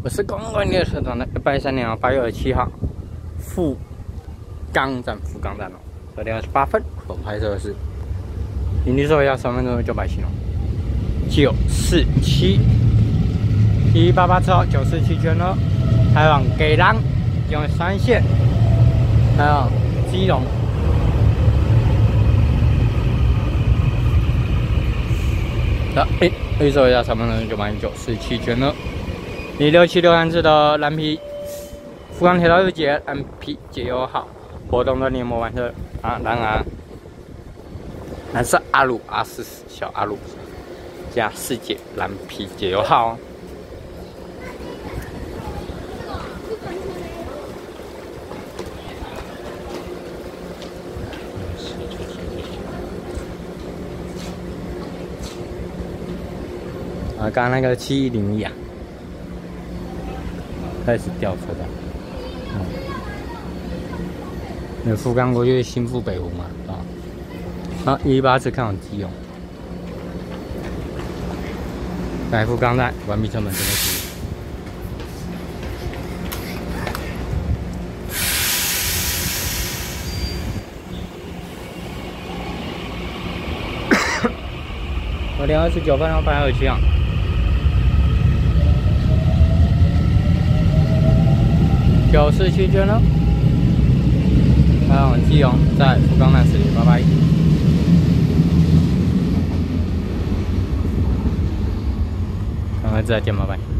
我是公关列车长的一百三年八月二十七号，富冈站，富冈站哦，十点二十八分，我拍摄的是，引力说一下三分钟九百七哦，九四七，一八八车九四七圈了，开往给浪，用三线，还有基隆，的哎，预说一下三分钟九百九四七圈了。一六七六安子的蓝皮福冈铁道有节蓝皮节油号活动的年末完成啊，当然，蓝色阿鲁阿四四小阿鲁加四节蓝皮节油号。啊，刚刚那个七零一啊。开始吊车的，嗯，那富冈过去新富北湖嘛，啊，好，一八次看往基隆，来富冈站完毕车门这边是。我两二十九分钟八二七啊。九四七圈了，还有基隆在福冈站，四点八八一，赶快再见，拜拜。